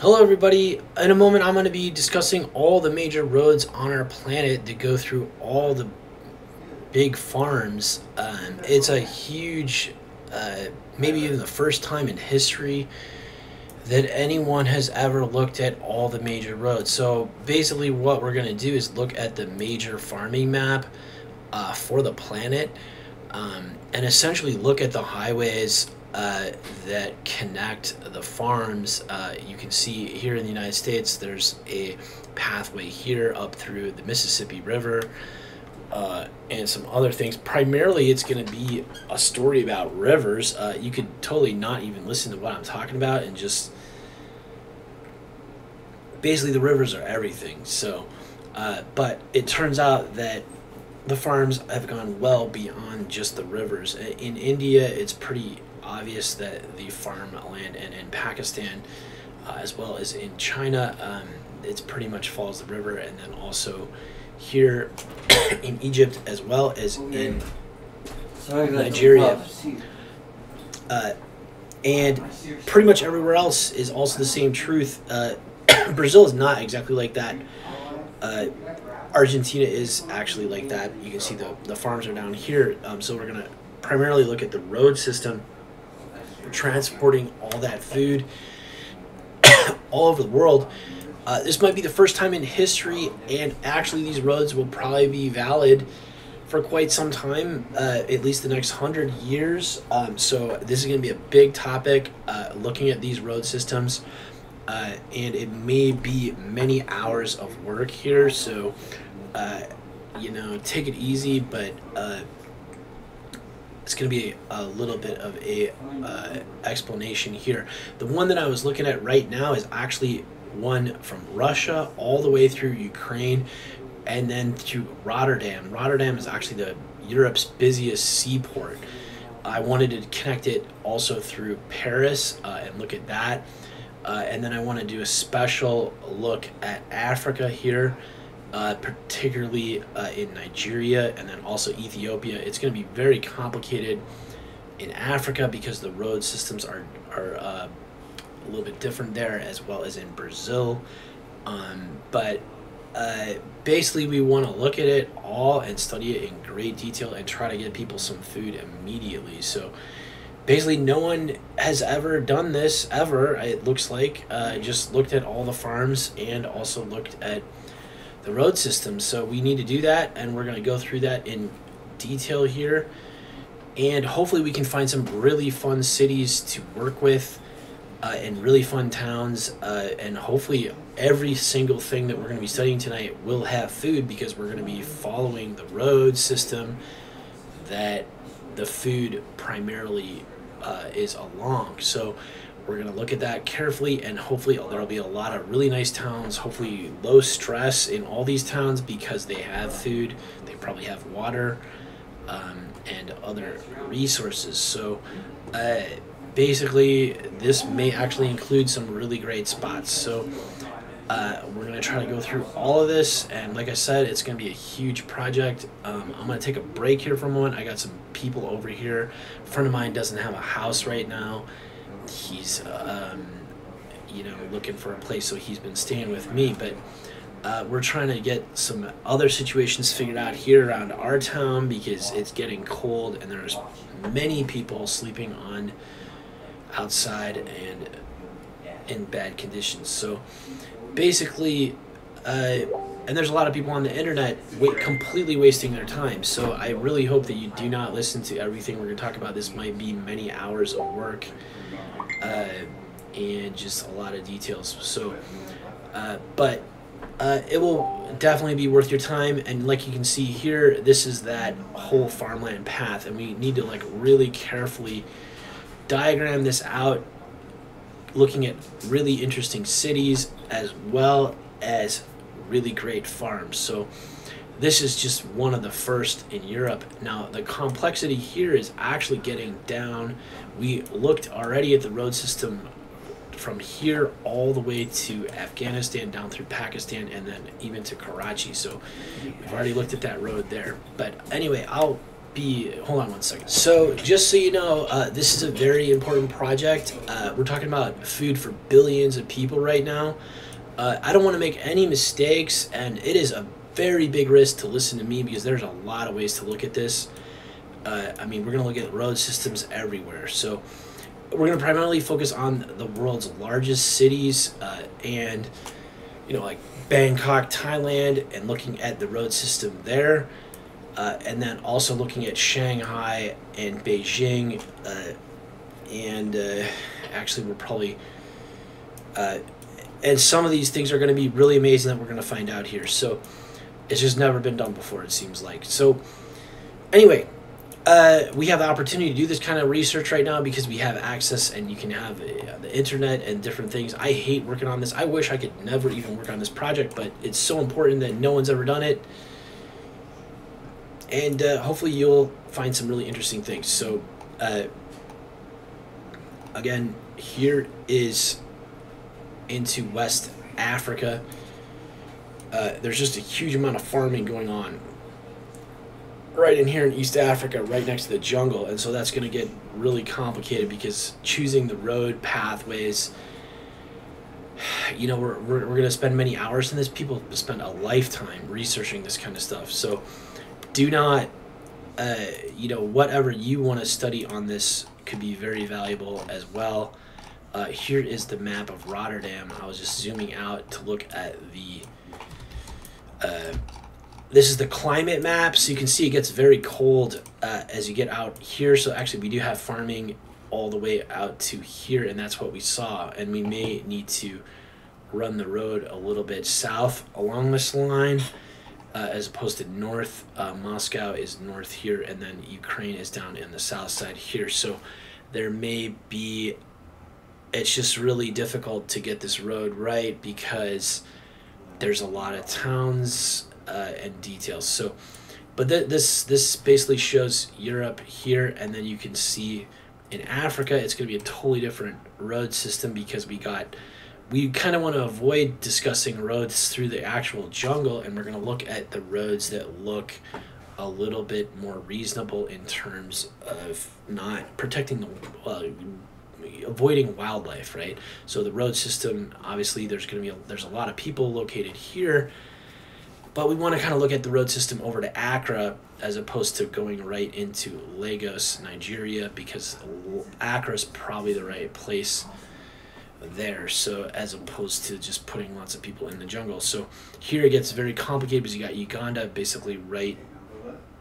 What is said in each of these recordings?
Hello, everybody. In a moment, I'm going to be discussing all the major roads on our planet that go through all the big farms. Um, it's a huge, uh, maybe even the first time in history that anyone has ever looked at all the major roads. So basically, what we're going to do is look at the major farming map uh, for the planet um, and essentially look at the highways uh, that connect the farms. Uh, you can see here in the United States, there's a pathway here up through the Mississippi River uh, and some other things. Primarily, it's going to be a story about rivers. Uh, you could totally not even listen to what I'm talking about and just basically the rivers are everything. So, uh, but it turns out that the farms have gone well beyond just the rivers. In India, it's pretty obvious that the farmland and in Pakistan, uh, as well as in China, um, it's pretty much follows the river, and then also here in Egypt as well as in Nigeria. Uh, and pretty much everywhere else is also the same truth. Uh, Brazil is not exactly like that. Uh, Argentina is actually like that. You can see the, the farms are down here. Um, so we're going to primarily look at the road system transporting all that food all over the world. Uh, this might be the first time in history, and actually, these roads will probably be valid for quite some time, uh, at least the next hundred years. Um, so, this is going to be a big topic uh, looking at these road systems, uh, and it may be many hours of work here. So, uh, you know, take it easy, but uh, it's going to be a, little bit of a uh, explanation here. The one that I was looking at right now is actually one from Russia all the way through Ukraine and then to Rotterdam. Rotterdam is actually the Europe's busiest seaport. I wanted to connect it also through Paris uh, and look at that. Uh, and then I want to do a special look at Africa here uh, particularly uh, in Nigeria and then also Ethiopia. It's going to be very complicated in Africa because the road systems are, are uh, a little bit different there as well as in Brazil. Um, but uh, basically, we want to look at it all and study it in great detail and try to get people some food immediately. So, basically no one has ever done this ever it looks like uh, just looked at all the farms and also looked at the road system. So we need to do that, and we're going to go through that in detail here. And hopefully, we can find some really fun cities to work with uh, and really fun towns. Uh, and hopefully, every single thing that we're going to be studying tonight will have food because we're going to be following the road system that the food primarily uh, is along. So we're going to look at that carefully, and hopefully, there will be a lot of really nice towns. Hopefully, low stress in all these towns because they have food, they probably have water, um, and other resources. So, uh, basically, this may actually include some really great spots. So, uh, we're going to try to go through all of this, and like I said, it's going to be a huge project. Um, I'm going to take a break here for a moment. I got some people over here. A friend of mine doesn't have a house right now he's um, you know looking for a place, so he's been staying with me. But uh, we're trying to get some other situations figured out here around our town because it's getting cold and there's many people sleeping on outside and in bad conditions. So basically, uh, and there's a lot of people on the internet completely wasting their time. So I really hope that you do not listen to everything we're going to talk about. This might be many hours of work uh, and just a lot of details. So, uh, but uh, it will definitely be worth your time. And like you can see here, this is that whole farmland path, and we need to like really carefully diagram this out, looking at really interesting cities as well as really great farms. So this is just one of the first in Europe. Now, the complexity here is actually getting down. We looked already at the road system from here all the way to Afghanistan, down through Pakistan, and then even to Karachi. So we've already looked at that road there. But anyway, I'll be. Hold on one second. So, just so you know, uh, this is a very important project. Uh, we're talking about food for billions of people right now. Uh, I don't want to make any mistakes, and it is a very big risk to listen to me because there's a lot of ways to look at this. Uh, I mean, we're going to look at road systems everywhere. So, we're going to primarily focus on the world's largest cities uh, and, you know, like Bangkok, Thailand, and looking at the road system there. Uh, and then also looking at Shanghai and Beijing. Uh, and uh, actually, we're probably. Uh, and some of these things are going to be really amazing that we're going to find out here. So it's just never been done before, it seems like. So, anyway, uh, we have the opportunity to do this kind of research right now because we have access and you can have uh, the internet and different things. I hate working on this. I wish I could never even work on this project, but it's so important that no one's ever done it. And uh, hopefully, you'll find some really interesting things. So, uh, again, here is into West Africa. Uh, there's just a huge amount of farming going on right in here in East Africa, right next to the jungle, and so that's going to get really complicated because choosing the road pathways. You know, we're, we're, we're going to spend many hours in this. People spend a lifetime researching this kind of stuff. So do not, uh, you know, whatever you want to study on this could be very valuable as well. Uh, here is the map of Rotterdam. I was just zooming out to look at the uh, this is the climate map, so you can see it gets very cold uh, as you get out here. So actually, we do have farming all the way out to here, and that's what we saw. And we may need to run the road a little bit south along this line, uh, as opposed to north. Uh, Moscow is north here, and then Ukraine is down in the south side here. So there may be. It's just really difficult to get this road right because there's a lot of towns uh, and details. So, but th- this this basically shows Europe here, and then you can see in Africa it's going to be a totally different road system because we got we kind of want to avoid discussing roads through the actual jungle, and we're going to look at the roads that look a little bit more reasonable in terms of not protecting the uh, avoiding wildlife right so the road system obviously there's going to be a, there's a lot of people located here but we want to kind of look at the road system over to Accra as opposed to going right into Lagos, Nigeria, because Accra is probably the right place there. So as opposed to just putting lots of people in the jungle. So here it gets very complicated because you got Uganda basically right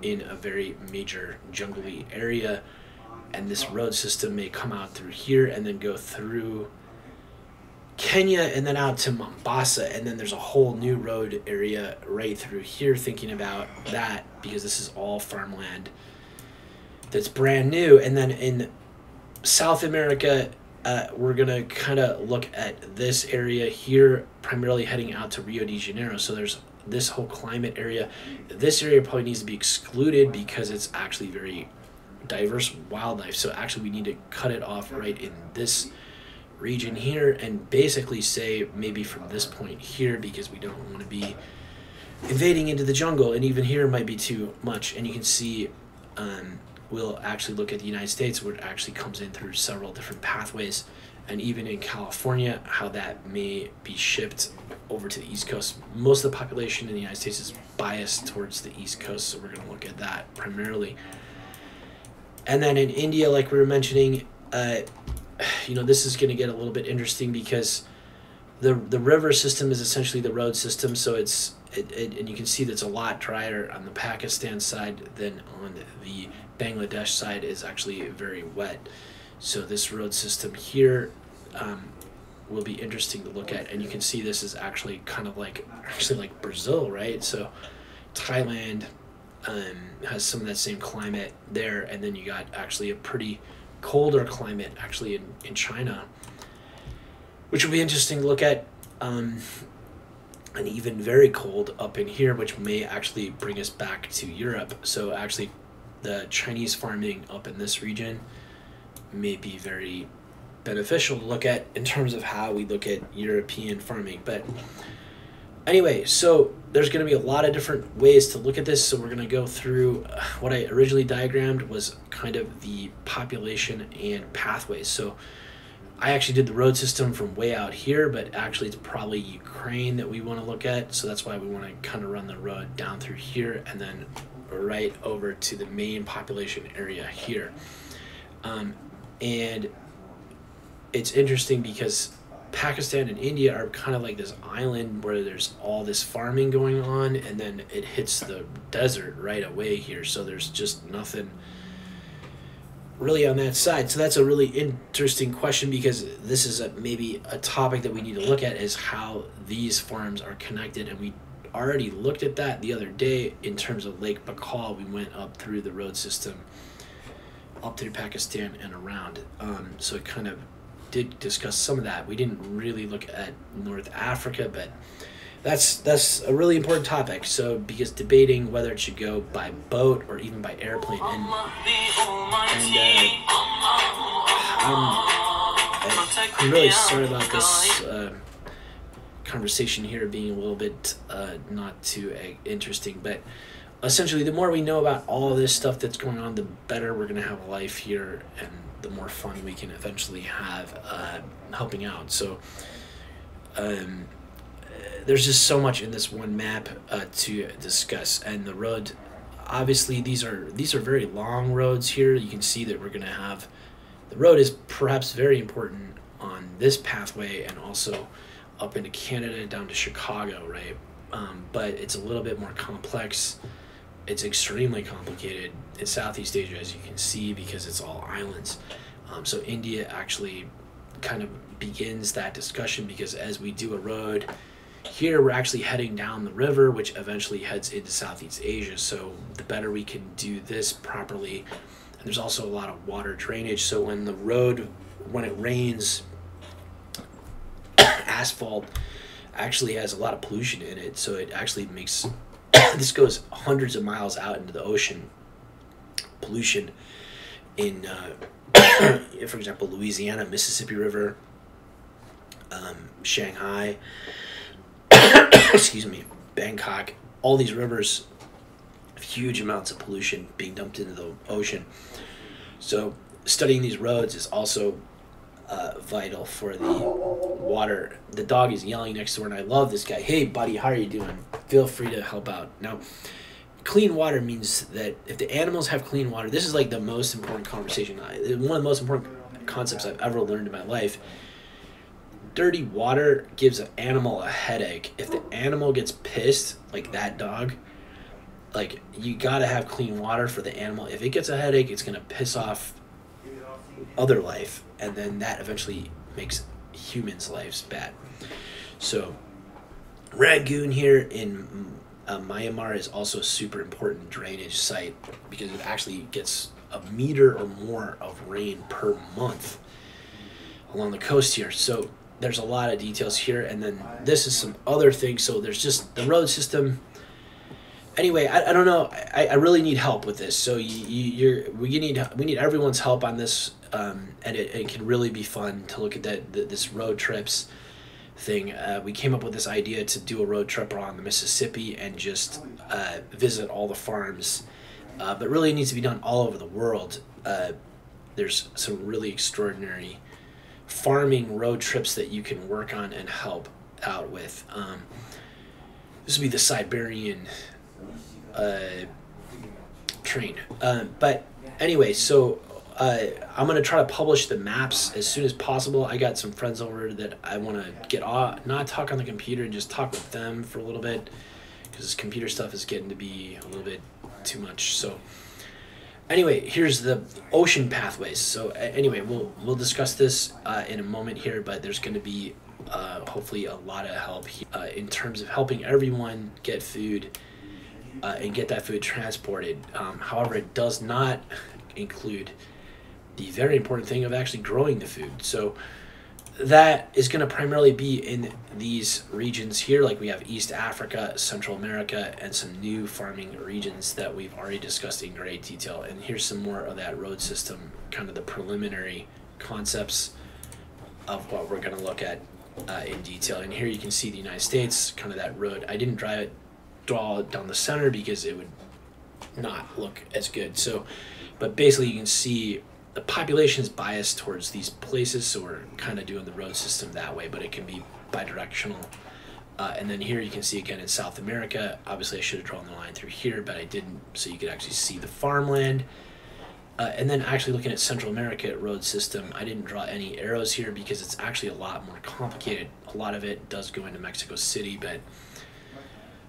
in a very major jungly area, and this road system may come out through here and then go through Kenya and then out to Mombasa, and then there's a whole new road area right through here. Thinking about that because this is all farmland that's brand new, and then in South America, uh, we're gonna kind of look at this area here, primarily heading out to Rio de Janeiro. So there's this whole climate area. This area probably needs to be excluded because it's actually very diverse wildlife. So actually, we need to cut it off right in this region here and basically say maybe from this point here because we don't want to be invading into the jungle and even here might be too much and you can see um, we'll actually look at the United States where it actually comes in through several different pathways and even in California how that may be shipped over to the East Coast. Most of the population in the United States is biased towards the East Coast so we're going to look at that primarily. And then in India like we were mentioning uh, you know, this is going to get a little bit interesting because the the river system is essentially the road system, so it's it, it, and you can see that's a lot drier on the Pakistan side than on the Bangladesh side is actually very wet. So this road system here um, will be interesting to look at, and you can see this is actually kind of like actually like Brazil, right? So Thailand um, has some of that same climate there, and then you got actually a pretty colder climate actually in, in China, which will be interesting to look at. Um, and even very cold up in here, which may actually bring us back to Europe. So actually, the Chinese farming up in this region may be very beneficial to look at in terms of how we look at European farming. But anyway, so there's going to be a lot of different ways to look at this. So we're going to go through uh, what I originally diagrammed was kind of the population and pathways. So I actually did the road system from way out here, but actually it's probably Ukraine that we want to look at. So that's why we want to kind of run the road down through here and then right over to the main population area here. Um, and it's interesting because Pakistan and India are kind of like this island where there's all this farming going on, and then it hits the desert right away here. So there's just nothing really on that side. So that's a really interesting question because this is a, maybe a topic that we need to look at is how these farms are connected, and we already looked at that the other day in terms of Lake Baikal. We went up through the road system up through Pakistan and around. Um, so it kind of did discuss some of that. We didn't really look at North Africa, but that's that's a really important topic. So because debating whether it should go by boat or even by airplane, and and uh, I'm, I'm really sorry about this uh, conversation here being a little bit uh, not too uh, interesting, but essentially the more we know about all this stuff that's going on, the better we're gonna have a life here and the more fun we can eventually have uh, helping out. So um, there's just so much in this one map uh, to discuss, and the road. Obviously, these are these are very long roads here. You can see that we're going to have the road is perhaps very important on this pathway and also up into Canada down to Chicago, right? Um, but it's a little bit more complex. It's extremely complicated in Southeast Asia, as you can see, because it's all islands. Um, so India actually kind of begins that discussion because as we do a road here, we're actually heading down the river, which eventually heads into Southeast Asia. So the better we can do this properly, and there's also a lot of water drainage. So when the road, when it rains, asphalt actually has a lot of pollution in it. So it actually makes this goes hundreds of miles out into the ocean. Pollution in, uh, for example, Louisiana, Mississippi River, um, Shanghai, excuse me, Bangkok, all these rivers, huge amounts of pollution being dumped into the ocean. So studying these roads is also uh, vital for the water. The dog is yelling next door, and I love this guy. Hey, buddy, how are you doing? Feel free to help out. Now, clean water means that if the animals have clean water, this is like the most important conversation. One of the most important concepts I've ever learned in my life. Dirty water gives an animal a headache. If the animal gets pissed, like that dog, like you gotta have clean water for the animal. If it gets a headache, it's gonna piss off other life, and then that eventually makes humans' lives bad. So, Rangoon here in uh, Myanmar is also a super important drainage site because it actually gets a meter or more of rain per month along the coast here. So there's a lot of details here, and then this is some other things. So there's just the road system. Anyway, I, I don't know. I, I really need help with this. So you, you you're we need we need everyone's help on this, um, and it, it can really be fun to look at that this road trips thing. Uh, we came up with this idea to do a road trip around the Mississippi and just uh, visit all the farms. Uh, but really, it needs to be done all over the world. Uh, there's some really extraordinary farming road trips that you can work on and help out with. Um, this would be the Siberian uh, train. Uh, but anyway, so uh, I'm gonna try to publish the maps as soon as possible. I got some friends over that I want to get off, not talk on the computer and just talk with them for a little bit, because computer stuff is getting to be a little bit too much. So anyway, here's the ocean pathways. So anyway, we'll we'll discuss this uh, in a moment here, but there's going to be uh, hopefully a lot of help uh, in terms of helping everyone get food uh, and get that food transported. Um, however, it does not include the very important thing of actually growing the food. So that is going to primarily be in these regions here like we have east africa central america and some new farming regions that we've already discussed in great detail and here's some more of that road system kind of the preliminary concepts of what we're going to look at uh, in detail. And here you can see the United States, kind of that road. I didn't drive it, draw down the center because it would not look as good. So, but basically you can see the population is biased towards these places, so we're kind of doing the road system that way, but it can be bidirectional. Uh, and then here you can see again in South America. Obviously, I should have drawn the line through here, but I didn't, so you could actually see the farmland. Uh, and then actually looking at Central America road system, I didn't draw any arrows here because it's actually a lot more complicated. A lot of it does go into Mexico City, but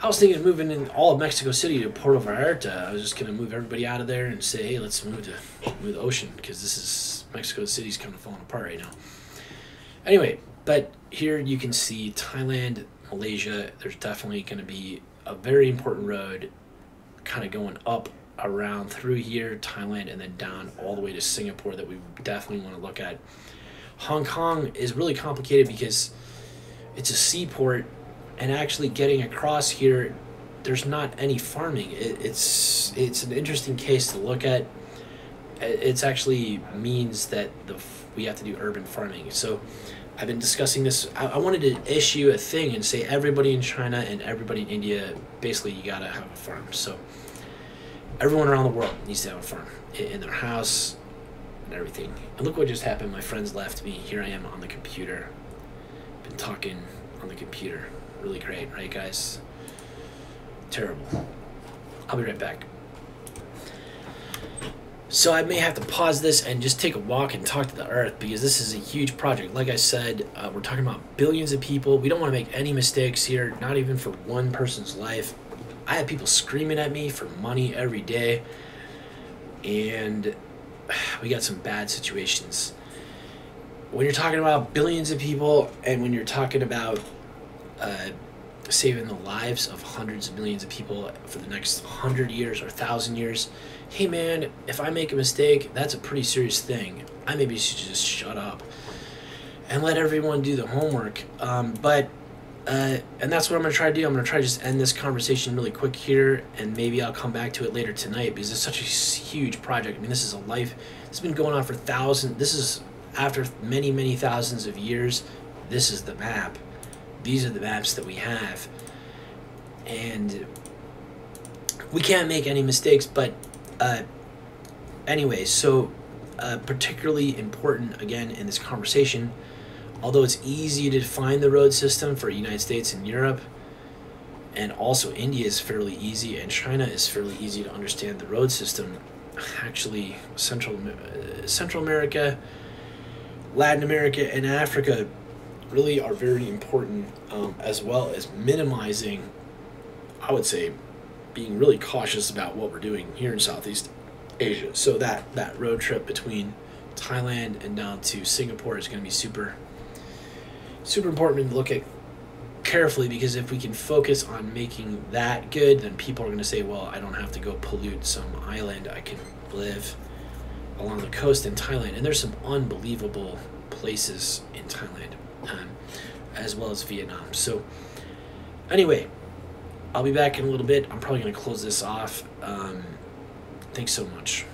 I was thinking of moving in all of Mexico City to Puerto Vallarta. I was just gonna move everybody out of there and say, hey, let's move to move the ocean because this is Mexico City's kind of falling apart right now. Anyway, but here you can see Thailand, Malaysia. There's definitely going to be a very important road, kind of going up around through here, Thailand, and then down all the way to Singapore that we definitely want to look at. Hong Kong is really complicated because it's a seaport and actually getting across here there's not any farming. It, it's it's an interesting case to look at. It's actually means that the we have to do urban farming. So i've been discussing this. I, I wanted to issue a thing and say everybody in china and everybody in india basically you gotta have a farm. So everyone around the world needs to have a farm in their house and everything. And look what just happened. My friends left me. Here i am on the computer. Been talking on the computer really great, right, guys? Terrible. I'll be right back. So I may have to pause this and just take a walk and talk to the earth because this is a huge project. Like I said, uh, we're talking about billions of people. We don't want to make any mistakes here, not even for one person's life. I have people screaming at me for money every day, and we got some bad situations. When you're talking about billions of people and when you're talking about uh, saving the lives of hundreds of millions of people for the next hundred years or thousand years. Hey man, if I make a mistake, that's a pretty serious thing. I maybe should just shut up and let everyone do the homework. Um, but uh, and that's what I'm gonna try to do. I'm gonna try to just end this conversation really quick here, and maybe I'll come back to it later tonight because it's such a huge project. I mean, this is a life. It's been going on for thousands. This is after many, many thousands of years. This is the map these are the maps that we have. And we can't make any mistakes but uh, anyway so uh, particularly important again in this conversation although it's easy to define the road system for united states and europe and also india is fairly easy and china is fairly easy to understand the road system actually central uh, central america latin america and africa really are very important um, as well as minimizing, I would say, being really cautious about what we're doing here in Southeast Asia. So that, that road trip between Thailand and down to Singapore is going to be super, super important to look at carefully because if we can focus on making that good, then people are going to say, well, I don't have to go pollute some island. I can live along the coast in Thailand. And there's some unbelievable places in Thailand um, as well as Vietnam. So, anyway, I'll be back in a little bit. I'm probably going to close this off. Um, thanks so much.